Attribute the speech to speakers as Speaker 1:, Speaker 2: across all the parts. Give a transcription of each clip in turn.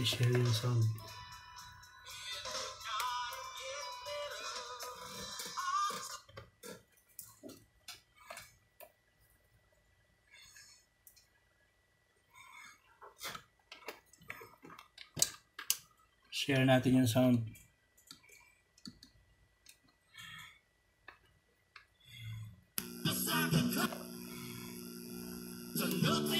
Speaker 1: Ed Sheeran song. Share natin yung sound. Nothing.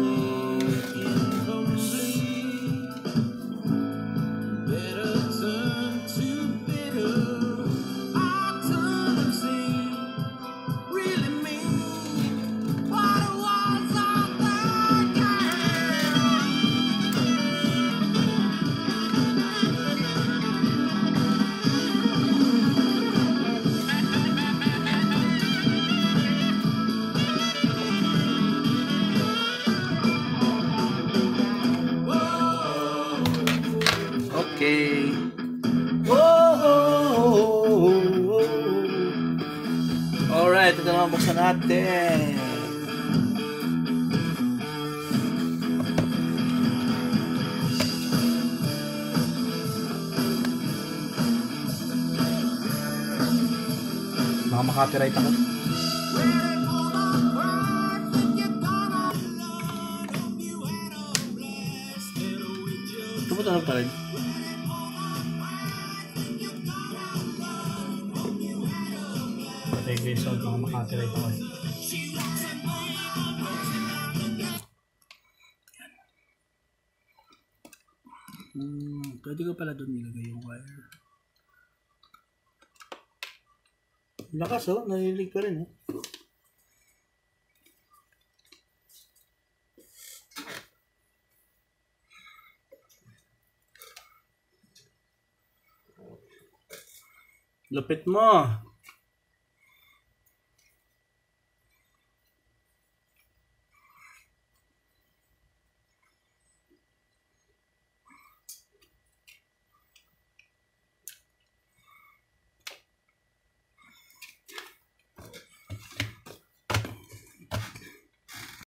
Speaker 1: Okay. Whoa! Alright, ito naman buksan natin. Baka makapiright ako. Tumutunog pa rin. Patay ko yung sound, baka makapiright ako. eh. Hmm, pwede ko pala doon nilagay yung wire. Lakas oh, nalilig pa rin oh. Lupit mo.